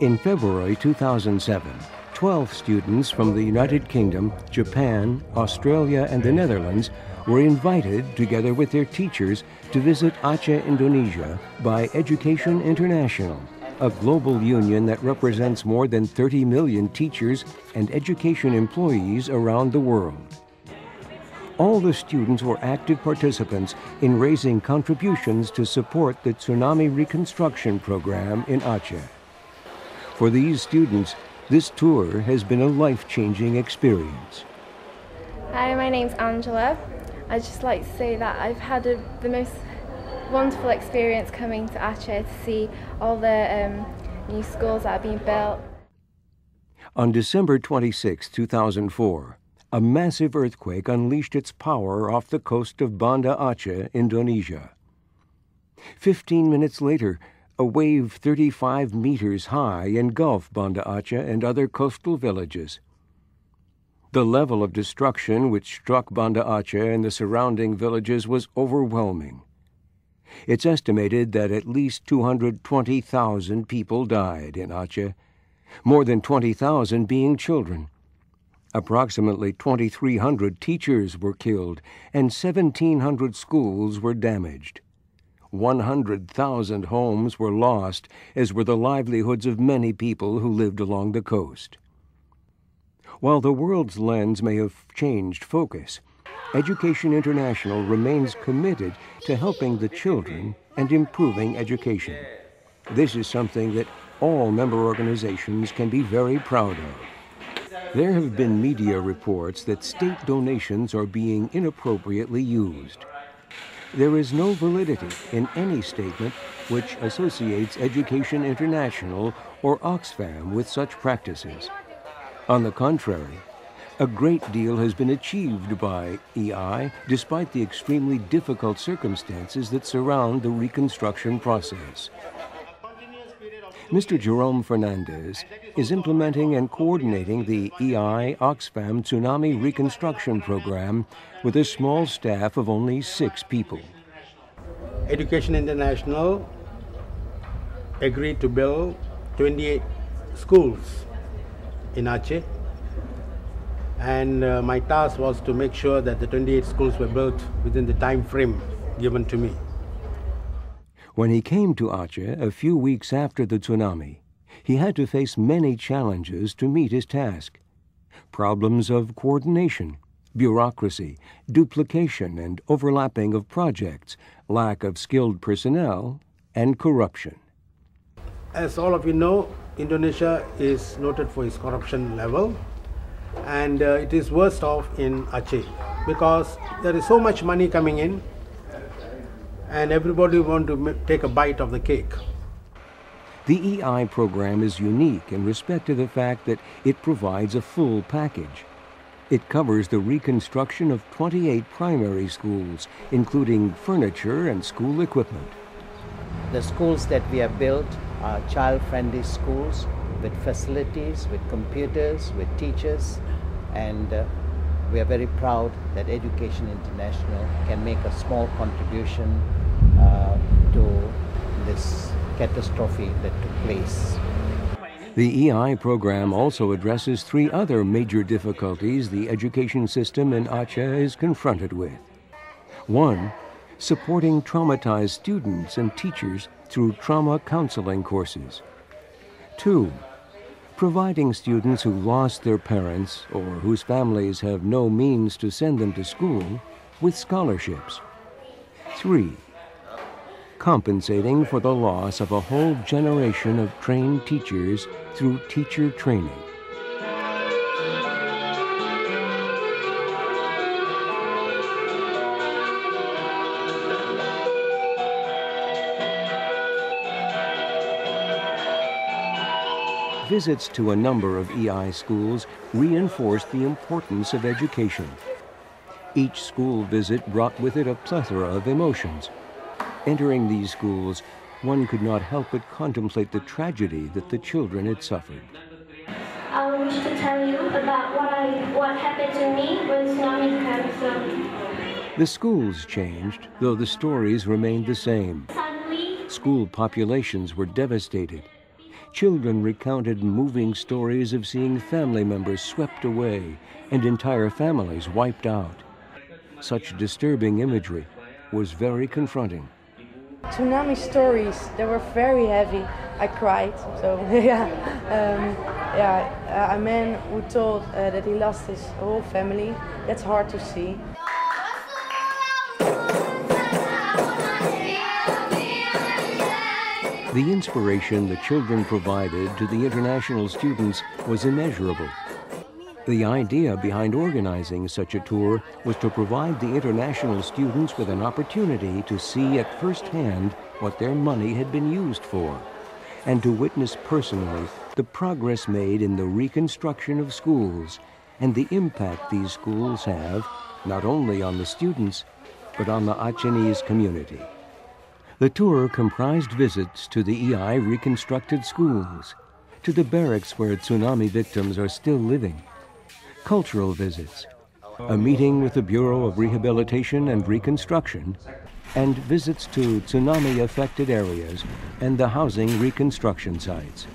In February 2007, 12 students from the United Kingdom, Japan, Australia, and the Netherlands were invited, together with their teachers, to visit Aceh, Indonesia by Education International, a global union that represents more than 30 million teachers and education employees around the world. All the students were active participants in raising contributions to support the tsunami reconstruction program in Aceh. For these students, this tour has been a life-changing experience. Hi, my name's Angela. I'd just like to say that I've had a, the most wonderful experience coming to Aceh to see all the um, new schools that are being built. On December 26, 2004, a massive earthquake unleashed its power off the coast of Banda Aceh, Indonesia. Fifteen minutes later, a wave 35 meters high engulfed Banda Aceh and other coastal villages. The level of destruction which struck Banda Aceh and the surrounding villages was overwhelming. It's estimated that at least 220,000 people died in Aceh, more than 20,000 being children. Approximately 2,300 teachers were killed and 1,700 schools were damaged. 100,000 homes were lost, as were the livelihoods of many people who lived along the coast. While the world's lens may have changed focus, Education International remains committed to helping the children and improving education. This is something that all member organizations can be very proud of. There have been media reports that state donations are being inappropriately used. There is no validity in any statement which associates Education International or Oxfam with such practices. On the contrary, a great deal has been achieved by EI despite the extremely difficult circumstances that surround the reconstruction process. Mr. Jerome Fernandez is implementing and coordinating the EI Oxfam Tsunami Reconstruction Program with a small staff of only six people. Education International agreed to build 28 schools in Aceh and uh, my task was to make sure that the 28 schools were built within the time frame given to me. When he came to Aceh a few weeks after the tsunami, he had to face many challenges to meet his task. Problems of coordination, bureaucracy, duplication and overlapping of projects, lack of skilled personnel, and corruption. As all of you know, Indonesia is noted for its corruption level and uh, it is worst off in Aceh because there is so much money coming in and everybody want to take a bite of the cake. The EI program is unique in respect to the fact that it provides a full package. It covers the reconstruction of 28 primary schools, including furniture and school equipment. The schools that we have built are child-friendly schools with facilities, with computers, with teachers, and uh, we are very proud that Education International can make a small contribution uh, to this catastrophe that took place. The EI program also addresses three other major difficulties the education system in Aceh is confronted with. One, supporting traumatized students and teachers through trauma counseling courses. Two, providing students who lost their parents or whose families have no means to send them to school with scholarships. Three, compensating for the loss of a whole generation of trained teachers through teacher training. Visits to a number of EI schools reinforced the importance of education. Each school visit brought with it a plethora of emotions. Entering these schools, one could not help but contemplate the tragedy that the children had suffered. I wish to tell you about what, I, what happened to me when tsunami came. The schools changed, though the stories remained the same. School populations were devastated. Children recounted moving stories of seeing family members swept away and entire families wiped out. Such disturbing imagery was very confronting. Tsunami stories, they were very heavy. I cried, so yeah. Um, yeah, a man who told uh, that he lost his whole family, that's hard to see. The inspiration the children provided to the international students was immeasurable. The idea behind organizing such a tour was to provide the international students with an opportunity to see at first hand what their money had been used for, and to witness personally the progress made in the reconstruction of schools and the impact these schools have not only on the students, but on the Acehnese community. The tour comprised visits to the EI reconstructed schools, to the barracks where tsunami victims are still living, cultural visits, a meeting with the Bureau of Rehabilitation and Reconstruction, and visits to tsunami affected areas and the housing reconstruction sites.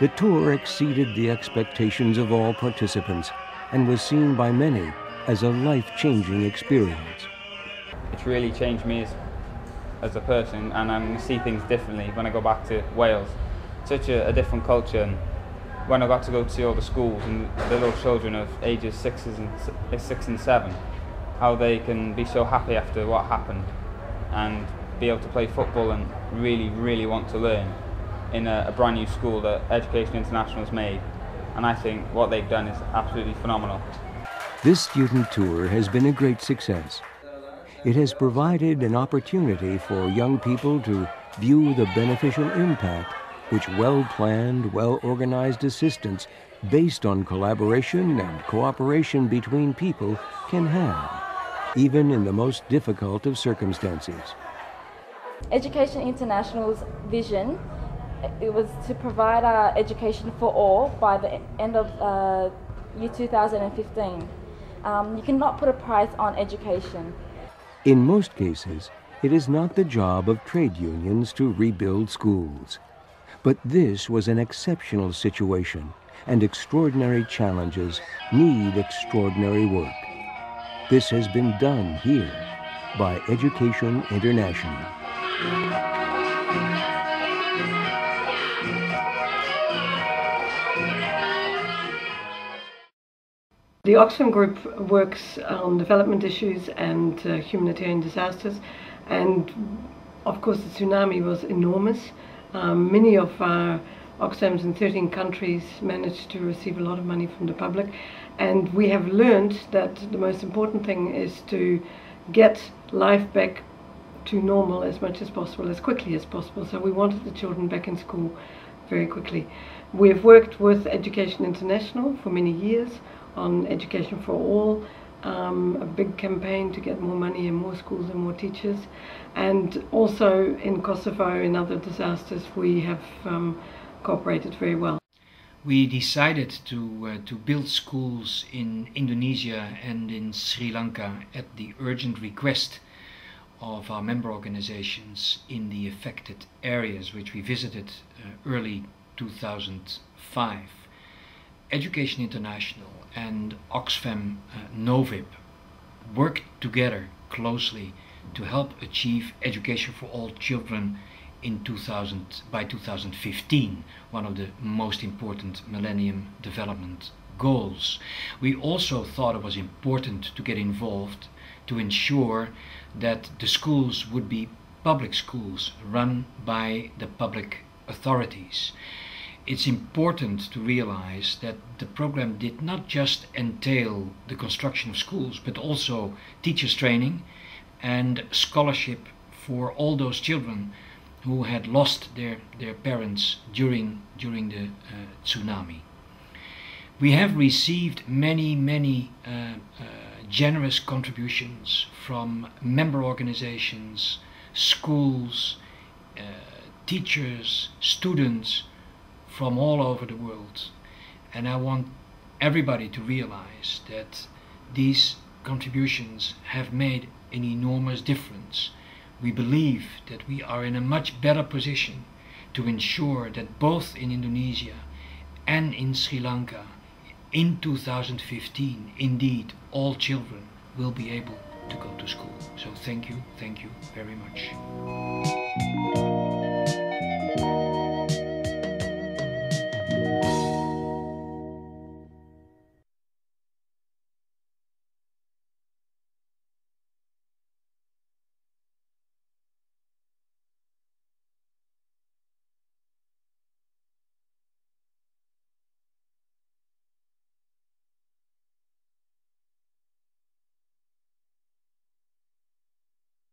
The tour exceeded the expectations of all participants and was seen by many as a life changing experience. It's really changed me as a person and I see things differently when I go back to Wales. Such a, a, different culture and when I got to go to all the schools and the little children of ages six and, eh, six and seven, how they can be so happy after what happened and be able to play football and really, really want to learn in a, a brand new school that Education International has made. And I think what they've done is absolutely phenomenal. This student tour has been a great success. It has provided an opportunity for young people to view the beneficial impact which well-planned, well-organized assistance based on collaboration and cooperation between people can have, even in the most difficult of circumstances. Education International's vision it was to provide uh, education for all by the end of uh, year 2015. Um, you cannot put a price on education. In most cases, it is not the job of trade unions to rebuild schools. But this was an exceptional situation, and extraordinary challenges need extraordinary work. This has been done here by Education International. The Oxfam Group works on development issues and uh, humanitarian disasters, and of course, the tsunami was enormous. Um, many of our Oxfams in 13 countries managed to receive a lot of money from the public, and we have learned that the most important thing is to get life back to normal as much as possible, as quickly as possible. So we wanted the children back in school very quickly. We've worked with Education International for many years on Education for All, um, a big campaign to get more money and more schools and more teachers. And also in Kosovo and other disasters, we have um, cooperated very well. We decided to, uh, to build schools in Indonesia and in Sri Lanka at the urgent request of our member organizations in the affected areas, which we visited uh, early 2005. Education International and Oxfam uh, Novib worked together closely to help achieve education for all children in 2000 by 2015 one of the most important millennium development goals. We also thought it was important to get involved to ensure that the schools would be public schools run by the public authorities it's important to realize that the program did not just entail the construction of schools, but also teachers training and scholarship for all those children who had lost their, their parents during, during the uh, tsunami. We have received many, many uh, uh, generous contributions from member organizations, schools, uh, teachers, students, from all over the world. And I want everybody to realize that these contributions have made an enormous difference. We believe that we are in a much better position to ensure that both in Indonesia and in Sri Lanka in 2015 indeed all children will be able to go to school. So thank you, thank you very much.